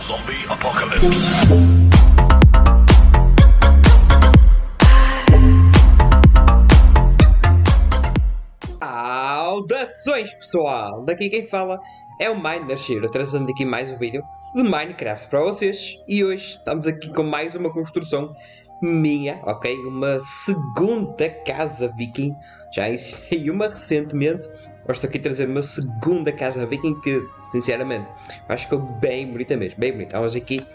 Zombie Apocalypse. Saudações pessoal! Daqui quem fala é o Minashiro, trazendo aqui mais um vídeo de Minecraft para vocês. E hoje estamos aqui com mais uma construção minha, ok? Uma segunda casa viking. Já ensinei uma recentemente. Agora estou aqui a trazer uma segunda casa viking que, sinceramente, acho que ficou bem bonita mesmo, bem bonita. Vamos aqui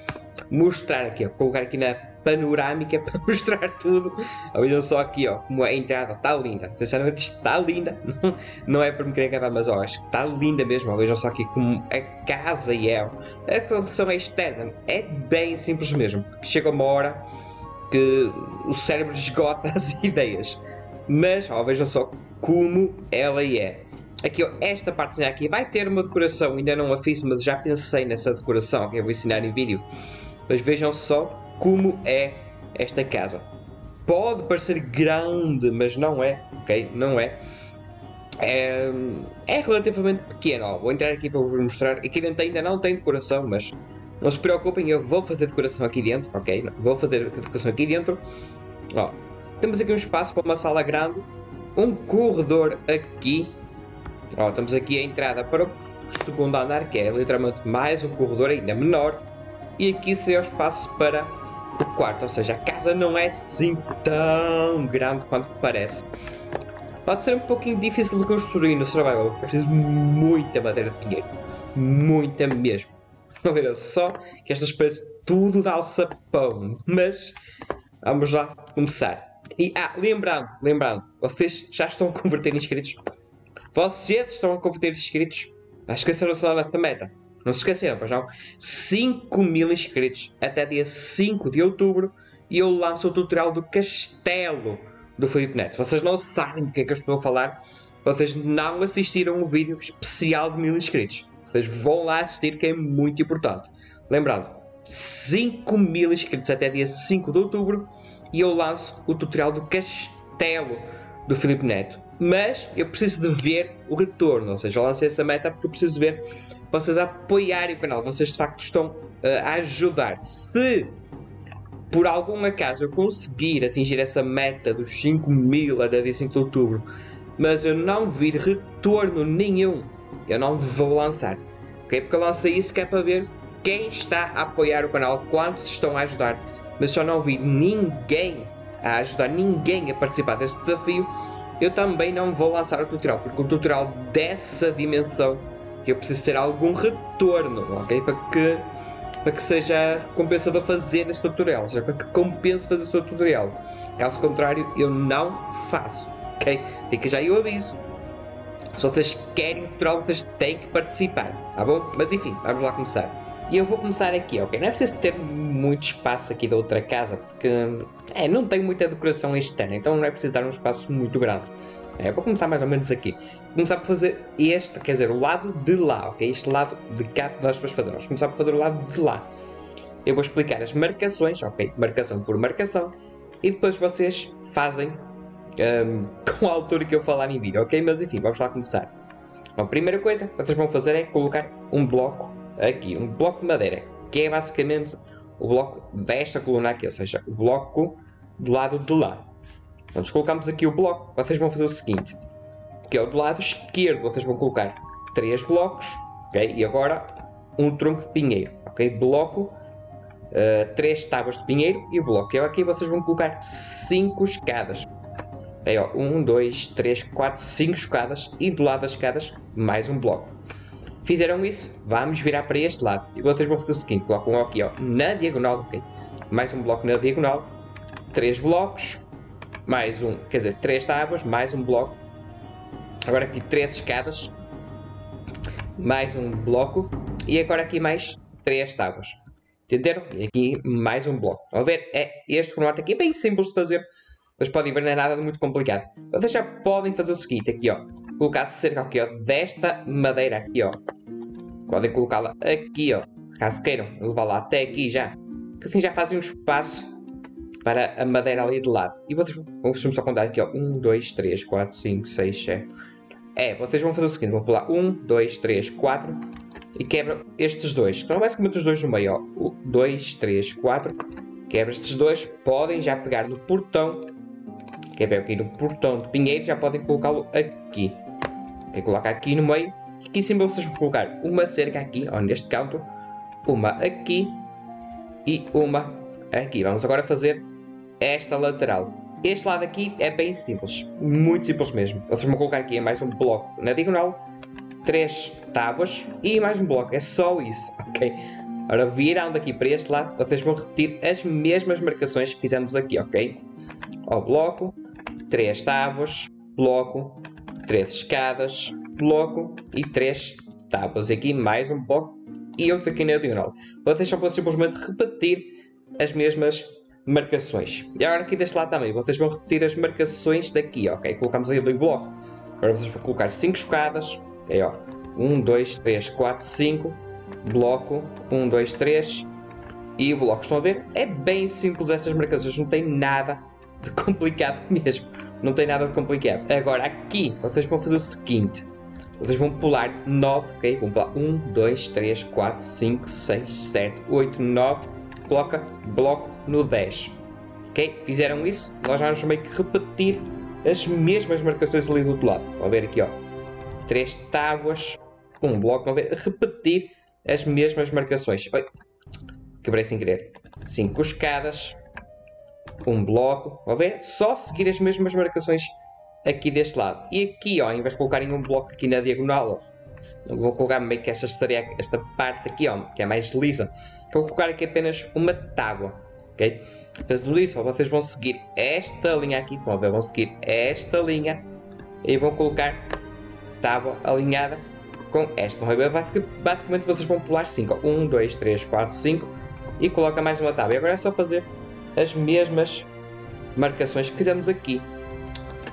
mostrar aqui, ó, colocar aqui na panorâmica para mostrar tudo. Olha só aqui, ó, como a entrada está linda. Sinceramente, está linda. Não, é para me querer acabar, mas ó, acho que está linda mesmo. Vejam só aqui como a casa e é. A construção é externa é bem simples mesmo. Chega uma hora que o cérebro esgota as ideias. Mas, ó, vejam só como ela é. Aqui, ó, esta partezinha aqui vai ter uma decoração, ainda não a fiz, mas já pensei nessa decoração que eu vou ensinar em vídeo. Mas vejam só como é esta casa. Pode parecer grande, mas não é, ok? Não é. É, é relativamente pequeno. Vou entrar aqui para vos mostrar. Aqui dentro ainda não tem decoração, mas não se preocupem, eu vou fazer decoração aqui dentro, ok? Vou fazer decoração aqui dentro. Ó, temos aqui um espaço para uma sala grande, um corredor aqui. Ó, temos aqui a entrada para o segundo andar, que é literalmente mais um corredor ainda menor. E aqui seria o espaço para o quarto, ou seja, a casa não é assim tão grande quanto parece. Pode ser um pouquinho difícil de construir no survival, preciso muita madeira de dinheiro. Muita mesmo. Olha só que estas paredes tudo de alçapão. Mas vamos lá começar. E ah, lembrando, lembrando, vocês já estão a converter inscritos? Vocês estão a converter inscritos? Não esqueceram só dessa meta. Não se esqueceram, pois não? 5 mil inscritos até dia 5 de outubro e eu lanço o tutorial do castelo do Felipe Neto. Vocês não sabem do que é que eu estou a falar. Vocês não assistiram o vídeo especial de mil inscritos. Vocês vão lá assistir que é muito importante. Lembrando, 5 mil inscritos até dia 5 de outubro e eu lanço o tutorial do castelo do Felipe Neto. Mas eu preciso de ver o retorno, ou seja, eu lancei essa meta porque eu preciso ver vocês apoiarem o canal, vocês de facto estão uh, a ajudar. Se por algum acaso eu conseguir atingir essa meta dos 5 mil até dia 5 de outubro, mas eu não vir retorno nenhum, eu não vou lançar. Ok? Porque eu lancei isso que é para ver quem está a apoiar o canal, quantos estão a ajudar. Mas só não vi ninguém a ajudar, ninguém a participar deste desafio, eu também não vou lançar o tutorial, porque o tutorial dessa dimensão eu preciso ter algum retorno, ok? Para que, para que seja compensador fazer este tutorial, ou seja, para que compense fazer este tutorial. Caso contrário, eu não faço, ok? Fica já aí o aviso. Se vocês querem o tutorial, vocês têm que participar, tá bom? Mas enfim, vamos lá começar. E eu vou começar aqui, ok? Não é preciso ter muito espaço aqui da outra casa, porque é, não tem muita decoração externa, então não é preciso dar um espaço muito grande. É, vou começar mais ou menos aqui. Vou começar por fazer este, quer dizer, o lado de lá, ok? Este lado de cá fazer. Vamos começar por fazer o lado de lá. Eu vou explicar as marcações, ok? Marcação por marcação. E depois vocês fazem um, com a altura que eu falar em vídeo, ok? Mas enfim, vamos lá começar. Bom, a primeira coisa que vocês vão fazer é colocar um bloco aqui, um bloco de madeira, que é basicamente o bloco desta coluna aqui, ou seja, o bloco do lado de lá. Então, colocamos aqui o bloco, vocês vão fazer o seguinte, que é o do lado esquerdo, vocês vão colocar três blocos, ok? E agora um tronco de pinheiro, ok? Bloco, uh, três tábuas de pinheiro e o bloco. E aqui vocês vão colocar cinco escadas. Aí, ó, um, dois, três, quatro, cinco escadas e do lado das escadas mais um bloco. Fizeram isso, vamos virar para este lado. E vocês vão fazer o seguinte, colocam aqui ó, na diagonal, ok? Mais um bloco na diagonal, três blocos, mais um, quer dizer, três tábuas, mais um bloco. Agora aqui três escadas, mais um bloco. E agora aqui mais três tábuas. Entenderam? E aqui mais um bloco. Vão ver? É, este formato aqui é bem simples de fazer. Vocês podem ver, não é nada de muito complicado. Vocês já podem fazer o seguinte, aqui ó. Colocar cerca aqui ó, desta madeira aqui ó. Podem colocá-la aqui ó. Caso queiram levá-la até aqui já. Que assim já fazem um espaço para a madeira ali de lado. E vocês vão só contar aqui, ó. 1, 2, 3, 4, 5, 6, 7. É, vocês vão fazer o seguinte: vão pular 1, 2, 3, 4, e quebra estes dois. Então basicamente os dois no meio, ó. Um, dois, três, quatro. Quebra estes dois. Podem já pegar no portão. Quebra aqui no portão de pinheiro, já podem colocá-lo aqui. E coloca aqui no meio. Aqui em cima vocês vão colocar uma cerca aqui, ó, neste canto. Uma aqui. E uma aqui. Vamos agora fazer esta lateral. Este lado aqui é bem simples, muito simples mesmo. Vocês vão colocar aqui mais um bloco na diagonal, três tábuas e mais um bloco. É só isso, ok? Agora viram daqui para este lado, vocês vão repetir as mesmas marcações que fizemos aqui, ok? Ao bloco, três tábuas, bloco, três escadas, bloco e três tábuas. Aqui mais um bloco e outro aqui na diagonal. Vocês só podem simplesmente repetir as mesmas marcações. E agora aqui deste lado também, vocês vão repetir as marcações daqui, ok? Colocamos aí o bloco. Agora vocês vão colocar 5 escadas, ok, ó. 1, 2, 3, 4, 5, bloco, 1, 2, 3 e o bloco. Estão a ver? É bem simples estas marcações, não tem nada de complicado mesmo. Não tem nada de complicado. Agora aqui, vocês vão fazer o seguinte. Vocês vão pular 9, ok? Vão pular 1, 2, 3, 4, 5, 6, 7, 8, 9. Coloca bloco no 10. Ok? Fizeram isso, nós vamos meio que repetir as mesmas marcações ali do outro lado. Vão ver aqui, ó. Três tábuas, um bloco, vão ver, repetir as mesmas marcações. Oi, quebrei sem querer. Cinco escadas, um bloco, vão ver? Só seguir as mesmas marcações aqui deste lado. E aqui, ó, em vez de colocarem um bloco aqui na diagonal, ó, vou colocar meio que esta, esta parte aqui, ó, que é mais lisa. Vou colocar aqui apenas uma tábua ok? Fazendo isso, vocês vão seguir esta linha aqui, vão ver, vão seguir esta linha e vão colocar tábua alinhada com esta. Vão ver, basicamente vocês vão pular 5, 1, 2, 3, 4, 5 e coloca mais uma tábua. E agora é só fazer as mesmas marcações que fizemos aqui.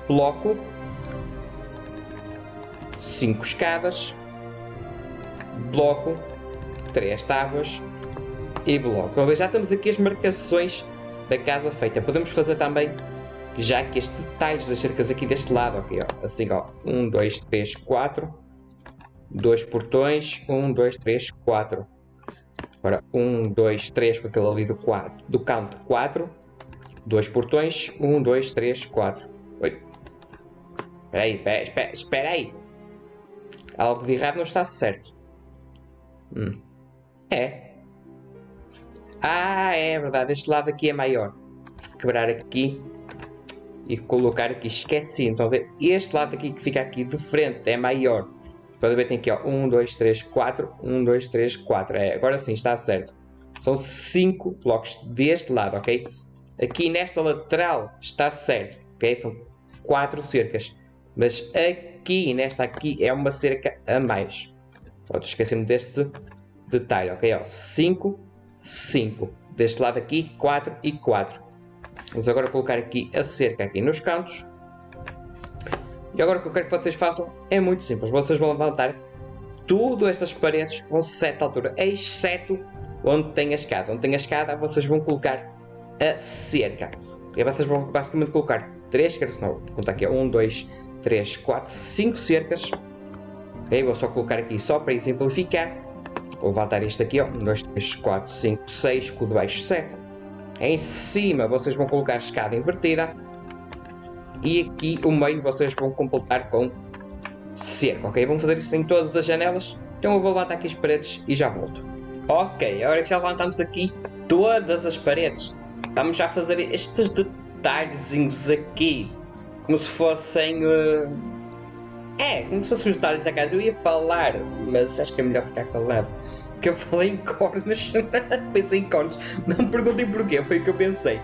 Bloco, 5 escadas, bloco, 3 tábuas, e bloco. já temos aqui as marcações da casa feita. Podemos fazer também já que estes detalhes das cercas aqui deste lado, ok, ó, assim, ó, 1, 2, 3, 4, dois portões, 1, 2, 3, 4. Agora, 1, 2, 3 com aquele ali do, 4, do canto 4, dois portões, 1, 2, 3, 4. Oi. Espera aí, espera, espera, aí. Algo de errado não está certo. Hum. É, ah, é verdade, este lado aqui é maior. Quebrar aqui e colocar aqui. Esqueci, então. Este lado aqui que fica aqui de frente é maior. Pode ver, tem aqui ó, 1, 2, 3, 4, 1, 2, 3, 4. É, agora sim, está certo. São 5 blocos deste lado, ok? Aqui nesta lateral está certo, ok? São 4 cercas. Mas aqui, nesta aqui, é uma cerca a mais. Pode esquecer-me deste detalhe, ok? 5 5. Deste lado aqui, 4 e 4. Vamos agora colocar aqui a cerca aqui nos cantos. E agora o que eu quero que vocês façam é muito simples. Vocês vão levantar tudo essas paredes com certa altura, exceto onde tem a escada. Onde tem a escada, vocês vão colocar a cerca. E vocês vão basicamente colocar 3 cercas, não, vou contar aqui, 1, 2, 3, 4, 5 cercas. Ok, vou só colocar aqui só para exemplificar. Vou levantar isto aqui, ó. 1, 2, 3, 4, 5, 6, com o de baixo 7. Em cima vocês vão colocar a escada invertida. E aqui o meio vocês vão completar com cerco, ok? Vamos fazer isso em todas as janelas. Então eu vou levantar aqui as paredes e já volto. Ok, agora que já levantamos aqui todas as paredes, vamos já fazer estes detalhezinhos aqui. Como se fossem... Uh é, como se fossem os detalhes da casa. Eu ia falar, mas acho que é melhor ficar calado. Que eu falei em cornos. pensei em cornos. Não me perguntem porquê, foi o que eu pensei.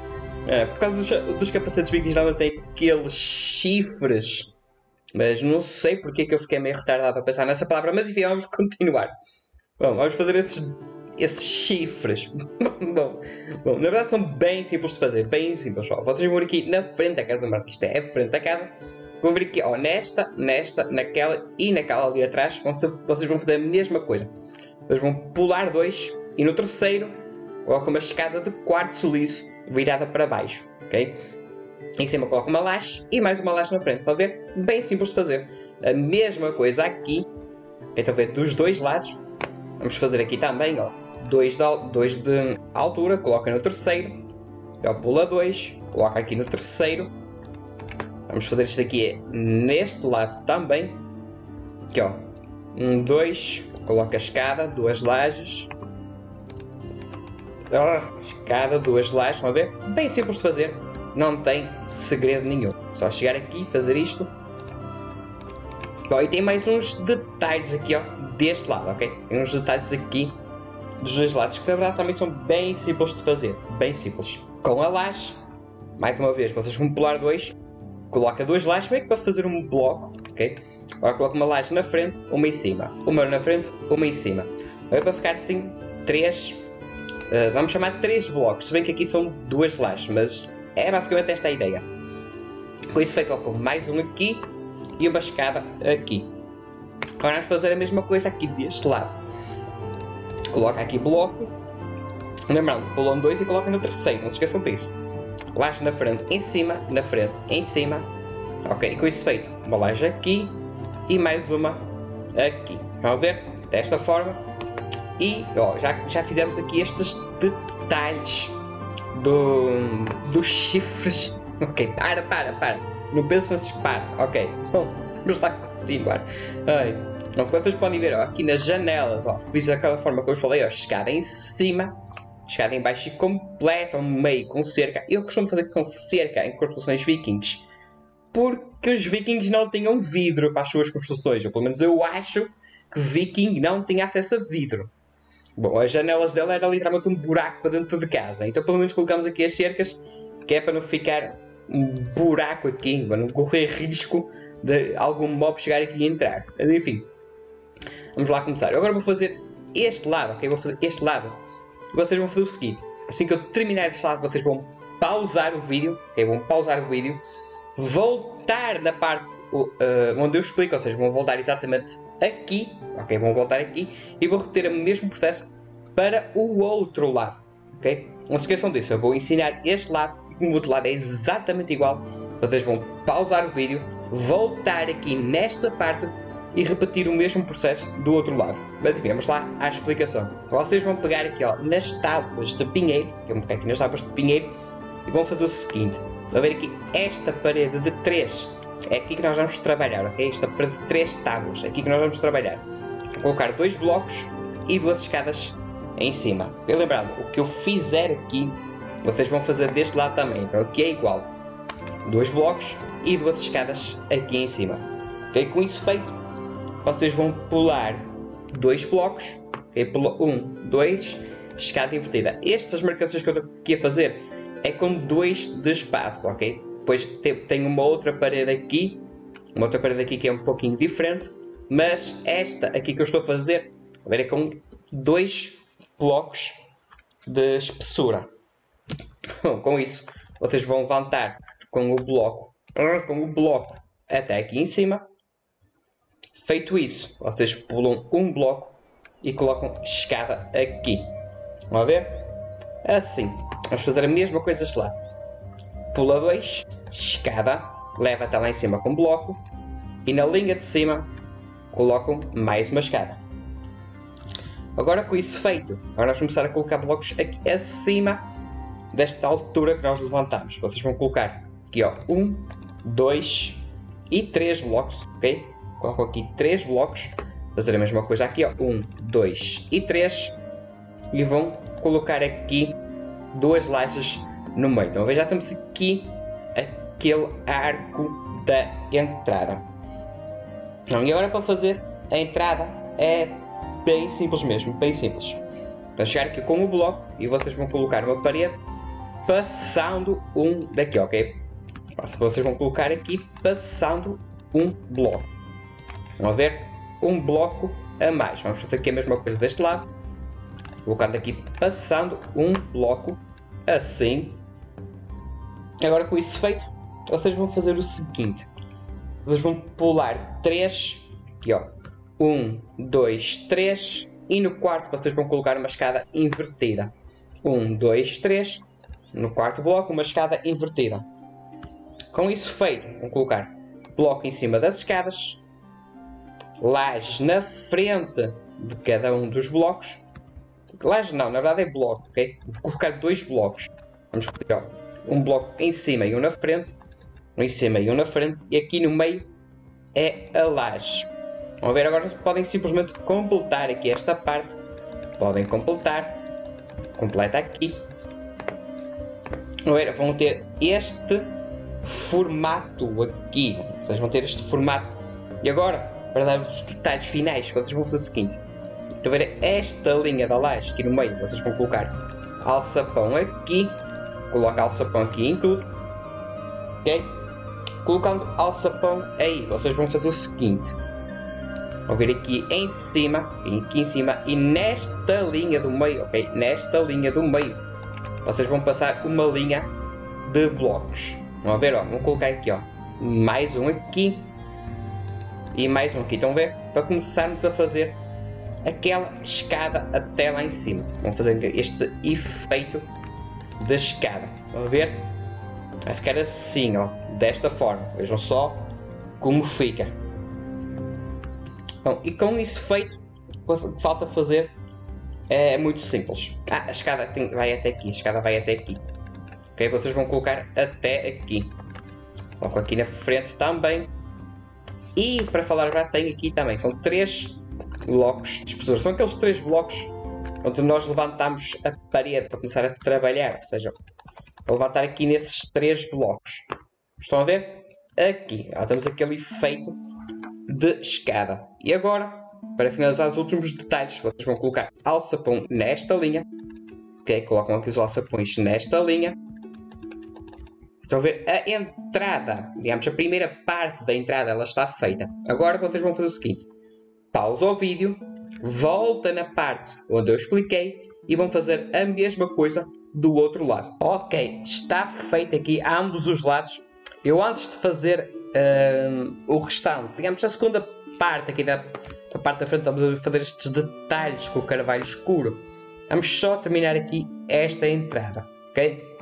É, por causa dos, dos capacetes vikings não tem aqueles chifres. Mas não sei porque que eu fiquei meio retardado a pensar nessa palavra. Mas enfim, vamos continuar. Bom, vamos fazer esses, esses chifres. bom, bom, na verdade são bem simples de fazer. Bem simples, só. Vocês vão aqui na frente da casa. Lembrando que isto é a frente da casa. Vão ver aqui, ó, nesta, nesta, naquela e naquela ali atrás, vocês vão fazer a mesma coisa. Vocês vão pular dois e no terceiro coloca uma escada de quartzo liso virada para baixo, ok? Em cima coloca uma laje e mais uma laje na frente. Para ver? Bem simples de fazer. A mesma coisa aqui. Então, ver dos dois lados. Vamos fazer aqui também, ó, 2 de, dois de altura, coloca no terceiro. Ó, pula 2, coloca aqui no terceiro. Vamos fazer isto aqui neste lado também. Aqui ó, um, dois, coloca a escada, duas lajes. Oh, escada, duas lajes, vão ver? Bem simples de fazer, não tem segredo nenhum. Só chegar aqui e fazer isto. Bom, e tem mais uns detalhes aqui, ó, deste lado, ok? Tem uns detalhes aqui dos dois lados que na verdade também são bem simples de fazer, bem simples. Com a laje, mais uma vez, vocês vão pular dois, coloca duas lajes meio que para fazer um bloco, ok? Agora coloca uma laje na frente, uma em cima, uma na frente, uma em cima. Agora para ficar assim, três, uh, vamos chamar três blocos, se bem que aqui são duas lajes, mas é basicamente esta a ideia. Com isso feito, coloco mais um aqui e uma escada aqui. Agora vamos fazer a mesma coisa aqui deste lado. Coloca aqui bloco, lembrando, pulam dois e coloca no terceiro, não se esqueçam disso laje na frente, em cima, na frente, em cima. Ok, com isso feito, uma laje aqui e mais uma aqui. Vamos ver? Desta forma. E ó, já, já fizemos aqui estes detalhes do, dos chifres. Ok, para, para, para. Não penso nesses para. Ok, bom, vamos lá continuar. Ai, não, vocês podem ver ó, aqui nas janelas, ó, fiz daquela forma que eu falei, ó, escada em cima chegada em baixo e completa meio com cerca. Eu costumo fazer com cerca em construções vikings. Porque os vikings não tinham vidro para as suas construções. Ou pelo menos eu acho que viking não tinha acesso a vidro. Bom, as janelas dela era literalmente um buraco para dentro de casa. Então pelo menos colocamos aqui as cercas, que é para não ficar um buraco aqui, para não correr risco de algum mob chegar aqui e entrar. Mas enfim, vamos lá começar. Eu agora vou fazer este lado, ok? Vou fazer este lado vocês vão fazer o seguinte: assim que eu terminar este lado, vocês vão pausar o vídeo, okay? vão pausar o vídeo, voltar na parte uh, onde eu explico, ou seja, vão voltar exatamente aqui, ok? Vão voltar aqui e vou repetir o mesmo processo para o outro lado, ok? Não se esqueçam disso, eu vou ensinar este lado e como o outro lado é exatamente igual, vocês vão pausar o vídeo, voltar aqui nesta parte e repetir o mesmo processo do outro lado. Mas enfim, vamos lá à explicação. Vocês vão pegar aqui ó, nas tábuas de pinheiro, eu vou pegar aqui nas tábuas de pinheiro e vão fazer o seguinte. Vão ver aqui esta parede de 3. É aqui que nós vamos trabalhar, ok? Esta parede de 3 tábuas, é aqui que nós vamos trabalhar. Vou colocar dois blocos e duas escadas em cima. E lembrando, o que eu fizer aqui, vocês vão fazer deste lado também. Então aqui é igual. Dois blocos e duas escadas aqui em cima. Ok? Com isso feito, vocês vão pular dois blocos, ok? Pula um, dois, escada invertida. Estas marcações que eu estou aqui a fazer é com dois de espaço, ok? Depois tem uma outra parede aqui, uma outra parede aqui que é um pouquinho diferente, mas esta aqui que eu estou a fazer, a ver, é com dois blocos de espessura. Bom, com isso, vocês vão levantar com o bloco, com o bloco até aqui em cima, Feito isso, vocês pulam um bloco e colocam escada aqui. Vão ver? Assim. Vamos fazer a mesma coisa deste lado. Pula dois, escada, leva até lá em cima com bloco e na linha de cima colocam mais uma escada. Agora com isso feito, agora vamos começar a colocar blocos aqui acima desta altura que nós levantamos. Vocês vão colocar aqui ó, um, dois e três blocos, ok? Coloco aqui três blocos, fazer a mesma coisa aqui, ó, um, dois e três, e vão colocar aqui duas lajes no meio. Então já temos aqui aquele arco da entrada. Então, e agora para fazer a entrada é bem simples mesmo, bem simples. Vou chegar aqui com o bloco e vocês vão colocar uma parede passando um daqui, ok? Vocês vão colocar aqui passando um bloco. Vão ver um bloco a mais. Vamos fazer aqui a mesma coisa deste lado. Colocando aqui, passando um bloco assim. Agora com isso feito, vocês vão fazer o seguinte. Vocês vão pular 3, aqui ó, 1, 2, 3 e no quarto vocês vão colocar uma escada invertida. 1, 2, 3, no quarto bloco uma escada invertida. Com isso feito, vão colocar bloco em cima das escadas, lajes na frente de cada um dos blocos. Laje não, na verdade é bloco, ok? Vou colocar dois blocos. Vamos colocar um bloco em cima e um na frente. Um em cima e um na frente. E aqui no meio é a laje. Vamos ver agora, podem simplesmente completar aqui esta parte. Podem completar. Completa aqui. Vamos ver, vão ter este formato aqui. Vocês vão ter este formato. E agora, para dar os detalhes finais, vocês vão fazer o seguinte. Estão a ver esta linha da laje aqui no meio. Vocês vão colocar alçapão aqui. Coloca alçapão aqui em tudo. Ok? Colocando alçapão aí, vocês vão fazer o seguinte. Vão vir aqui em cima, aqui em cima e nesta linha do meio, ok? Nesta linha do meio, vocês vão passar uma linha de blocos. Vão ver, ó, vou colocar aqui, ó, mais um aqui e mais um aqui. Estão a ver? Para começarmos a fazer aquela escada até lá em cima. Vamos fazer este efeito da escada. Vão ver? Vai ficar assim, ó, desta forma. Vejam só como fica. Bom, e com isso feito, o que falta fazer é muito simples. Ah, a escada tem, vai até aqui, a escada vai até aqui. Ok, vocês vão colocar até aqui. Coloco aqui na frente também. E para falar já tenho aqui também, são três blocos de espessura. São aqueles três blocos onde nós levantamos a parede para começar a trabalhar. Ou seja, vou levantar aqui nesses três blocos. Estão a ver? Aqui. Já temos aquele efeito de escada. E agora, para finalizar os últimos detalhes, vocês vão colocar alçapão nesta linha. Ok? Colocam aqui os alçapões nesta linha. Estão a ver? A entrada, digamos, a primeira parte da entrada, ela está feita. Agora vocês vão fazer o seguinte. Pausa o vídeo, volta na parte onde eu expliquei e vão fazer a mesma coisa do outro lado. Ok, está feito aqui a ambos os lados. Eu antes de fazer uh, o restante, digamos a segunda parte aqui da, da parte da frente, vamos fazer estes detalhes com o carvalho escuro. Vamos só terminar aqui esta entrada, ok?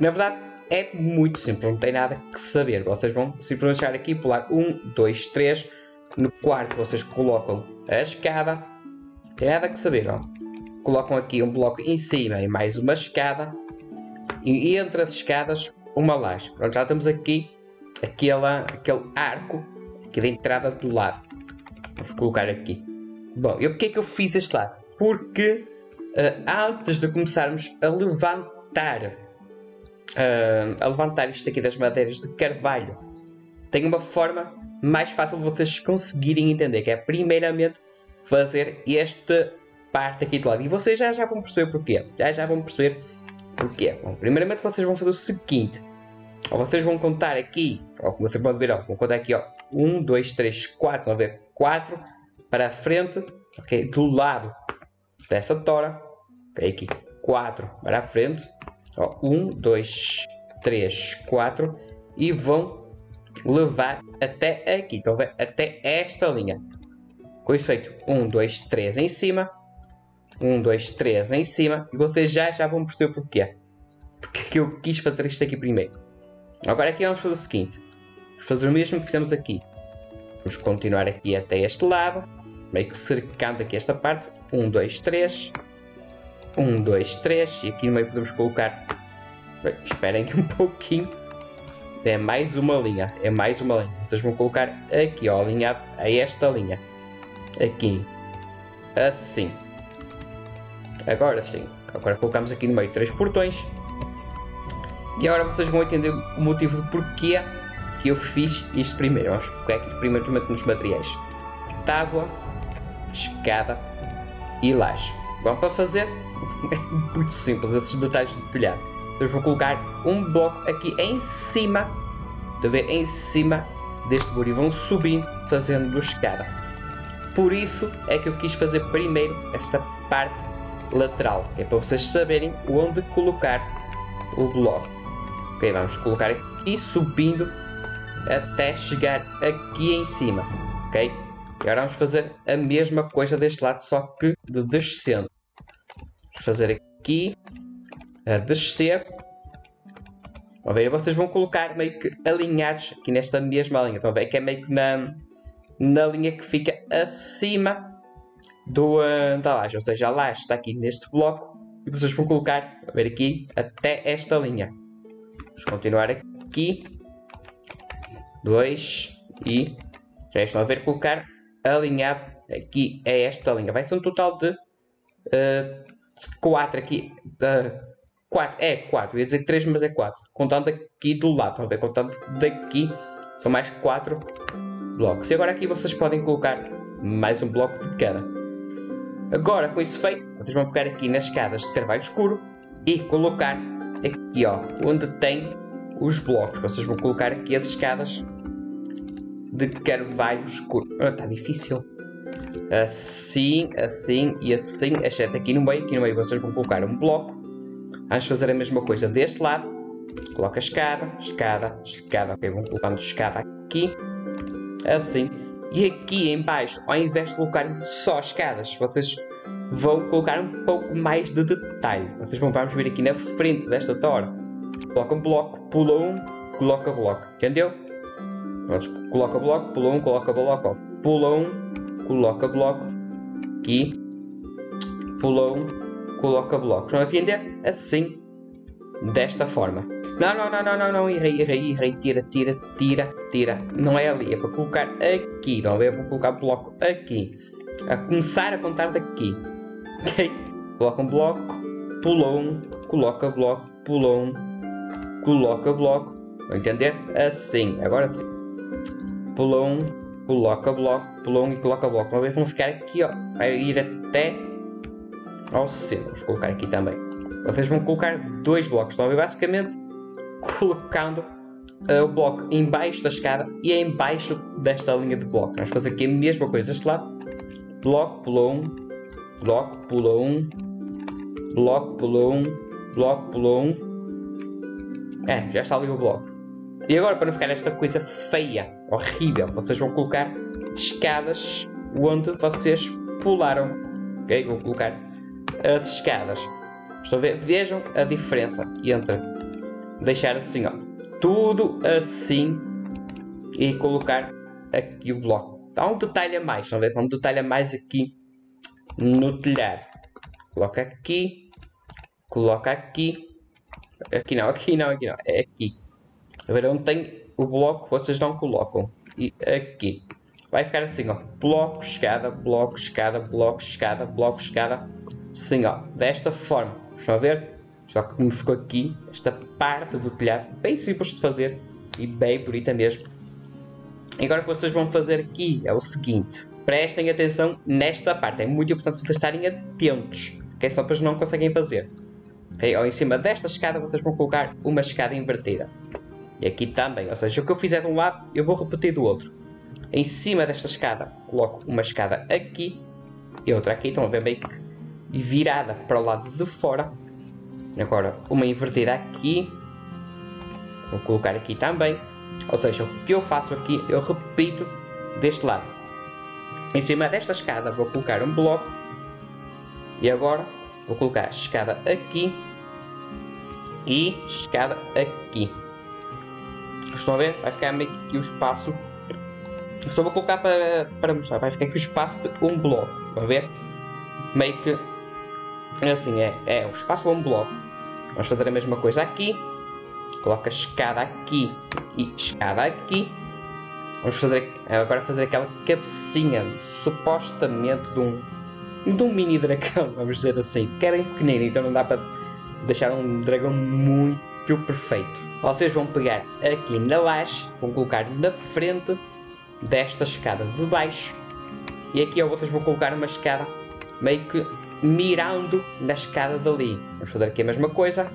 Na verdade é muito simples, não tem nada que saber. Vocês vão simplesmente chegar aqui pular 1, 2, 3. No quarto vocês colocam a escada. Nada que saber, ó. Colocam aqui um bloco em cima e mais uma escada. E entre as escadas uma laje. Pronto, já temos aqui aquela, aquele arco aqui da entrada do lado. Vamos colocar aqui. Bom, e porquê é que eu fiz este lado? Porque uh, antes de começarmos a levantar uh, a levantar isto aqui das madeiras de carvalho, tem uma forma mais fácil de vocês conseguirem entender, que é primeiramente fazer esta parte aqui do lado. E vocês já, já vão perceber porquê. Já já vão perceber porquê. Bom, primeiramente vocês vão fazer o seguinte. Ou vocês vão contar aqui, ou como vocês podem ver, ó, vão contar aqui, ó, 1, 2, 3, 4, vão ver 4 para frente, ok, do lado dessa tora, ok, aqui 4 para frente, ó, 1, 2, 3, 4 e vão levar até aqui, ver, até esta linha. Com isso feito, 1, 2, 3 em cima, 1, 2, 3 em cima, e vocês já, já vão perceber porquê. Porque eu quis fazer isto aqui primeiro. Agora aqui vamos fazer o seguinte. Vamos fazer o mesmo que fizemos aqui. Vamos continuar aqui até este lado. Meio que cercando aqui esta parte. 1, 2, 3. 1, 2, 3. E aqui no meio podemos colocar... Bem, esperem um pouquinho. É mais uma linha. É mais uma linha. Vocês vão colocar aqui, ó, alinhado a esta linha. Aqui. Assim. Agora sim. Agora colocamos aqui no meio três portões. E agora vocês vão entender o motivo do porquê que eu fiz isto primeiro. Vamos colocar aqui primeiro nos materiais. Tábua, escada e laje. Vamos para fazer? É muito simples, esses detalhes de detalhado. Vocês vão colocar um bloco aqui em cima, de ver em cima deste e vão subindo fazendo escada. Por isso é que eu quis fazer primeiro esta parte lateral. É para vocês saberem onde colocar o bloco. Ok, vamos colocar aqui subindo até chegar aqui em cima. Ok? E agora vamos fazer a mesma coisa deste lado, só que de descendo. Vamos fazer aqui a descer. Estão ver? Vocês vão colocar meio que alinhados aqui nesta mesma linha. Estão a ver? Que é meio que na, na linha que fica acima do, uh, da laje. Ou seja, a laje está aqui neste bloco e vocês vão colocar, a ver aqui, até esta linha. Vamos continuar aqui. Dois e três. Estão a ver colocar alinhado aqui a esta linha. Vai ser um total de uh, 4 aqui. Uh, 4, é 4, ia dizer 3, mas é 4. Contando aqui do lado, estão a ver? Contando daqui, são mais 4 blocos. E agora aqui vocês podem colocar mais um bloco de cada. Agora, com isso feito, vocês vão pegar aqui nas escadas de carvalho escuro e colocar aqui, ó, onde tem os blocos. Vocês vão colocar aqui as escadas de carvalho escuro. Ah, difícil. Assim, assim e assim, exceto aqui no meio. Aqui no meio vocês vão colocar um bloco. Vamos fazer a mesma coisa deste lado. Coloca escada, escada, escada. Ok, vão colocando escada aqui. Assim. E aqui em baixo, ao invés de colocarem só escadas, vocês vão colocar um pouco mais de detalhe. Vocês vão, vamos ver aqui na frente desta torre. Coloca um bloco, pula um, coloca bloco. Entendeu? Pronto, coloca bloco, pula um, coloca bloco. Pula um, coloca bloco, aqui, pula um, coloca bloco. Estão a entender? Assim, desta forma. Não, não, não, não, não, não, errei, errei, errei, tira, tira, tira, tira. Não é ali, é para colocar aqui. A ver? Vou colocar bloco aqui. A começar a contar daqui. Ok? Coloca um bloco, pula um, coloca bloco, pula um, coloca bloco. Vão entender? Assim, agora sim. Pula um, coloca bloco, pula um e coloca bloco. Uma vez vão ficar aqui, ó, vai ir até ao centro. Vamos colocar aqui também. Vocês vão colocar dois blocos. Estão a ver? Basicamente, colocando uh, o bloco embaixo da escada e embaixo desta linha de bloco. Vamos fazer aqui a mesma coisa deste lado. Bloco, pula um, bloco, pula um, bloco, pula um, bloco, pula um. É, já está ali o bloco. E agora, para não ficar esta coisa feia, horrível, vocês vão colocar escadas onde vocês pularam. Ok? Vou colocar as escadas. Estão a ver? Vejam a diferença entre deixar assim, ó, tudo assim e colocar aqui o bloco. Dá um detalhe a mais, estão a ver? Um detalhe a mais aqui no telhado. Coloca aqui, coloca aqui, aqui não, aqui não, aqui não, é aqui. A ver onde tem o bloco, vocês não colocam. E aqui. Vai ficar assim, ó. Bloco, escada, bloco, escada, bloco, escada, bloco, escada. Ó. Desta forma. Estão a ver? Só que ficou aqui, esta parte do telhado, bem simples de fazer e bem bonita mesmo. Agora o que vocês vão fazer aqui é o seguinte. Prestem atenção nesta parte. É muito importante vocês estarem atentos. É só para não conseguem fazer. Okay? Ou em cima desta escada vocês vão colocar uma escada invertida. E aqui também, ou seja, o que eu fizer de um lado, eu vou repetir do outro. Em cima desta escada, coloco uma escada aqui e outra aqui. Estão a ver bem que virada para o lado de fora. Agora, uma invertida aqui. Vou colocar aqui também. Ou seja, o que eu faço aqui, eu repito deste lado. Em cima desta escada, vou colocar um bloco. E agora, vou colocar escada aqui e escada aqui. Estão a ver? Vai ficar meio que o espaço. Só vou colocar para, para mostrar. Vai ficar aqui o espaço de um bloco. Estão ver? Meio que assim é. É o espaço de um bloco. Vamos fazer a mesma coisa aqui. Coloca escada aqui e escada aqui. Vamos fazer agora fazer aquela cabecinha supostamente de um de um mini dragão, vamos dizer assim. Que era pequenino, então não dá para deixar um dragão muito perfeito. Vocês vão pegar aqui na laje, vão colocar na frente desta escada de baixo e aqui vocês vão colocar uma escada meio que mirando na escada dali. Vamos fazer aqui a mesma coisa,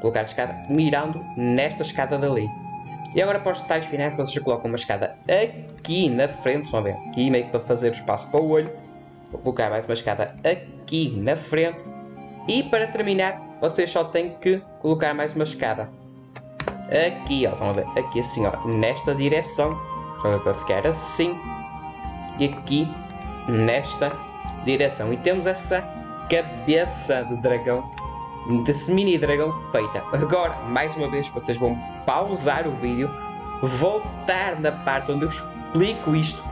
colocar a escada mirando nesta escada dali. E agora para os detalhes finais vocês colocam uma escada aqui na frente, a ver? Aqui meio que para fazer espaço para o olho. Vou colocar mais uma escada aqui na frente. E para terminar, vocês só têm que colocar mais uma escada aqui, ó, estão a ver? Aqui assim, ó, nesta direção, ver? Para ficar assim, e aqui, nesta direção. E temos essa cabeça de dragão, desse mini dragão feita. Agora, mais uma vez, vocês vão pausar o vídeo, voltar na parte onde eu explico isto,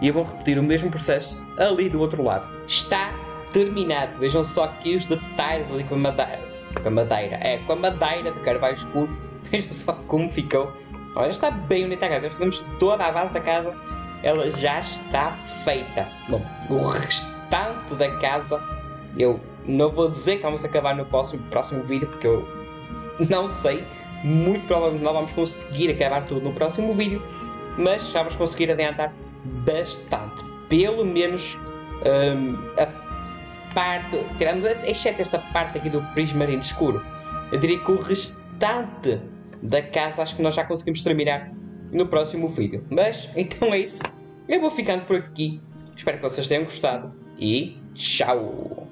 e vão repetir o mesmo processo ali do outro lado. Está terminado. Vejam só aqui os detalhes ali com a madeira. Com a madeira. É, com a madeira de carvalho escuro. Vejam só como ficou. Olha, está bem bonita a casa. Nós fizemos toda a base da casa. Ela já está feita. Bom, o restante da casa eu não vou dizer que vamos acabar no próximo, próximo vídeo porque eu não sei. Muito provavelmente não vamos conseguir acabar tudo no próximo vídeo, mas já vamos conseguir adiantar bastante. Pelo menos um, a parte, tirando, exceto esta parte aqui do prismarino escuro, eu diria que o restante da casa acho que nós já conseguimos terminar no próximo vídeo. Mas então é isso. Eu vou ficando por aqui. Espero que vocês tenham gostado e tchau!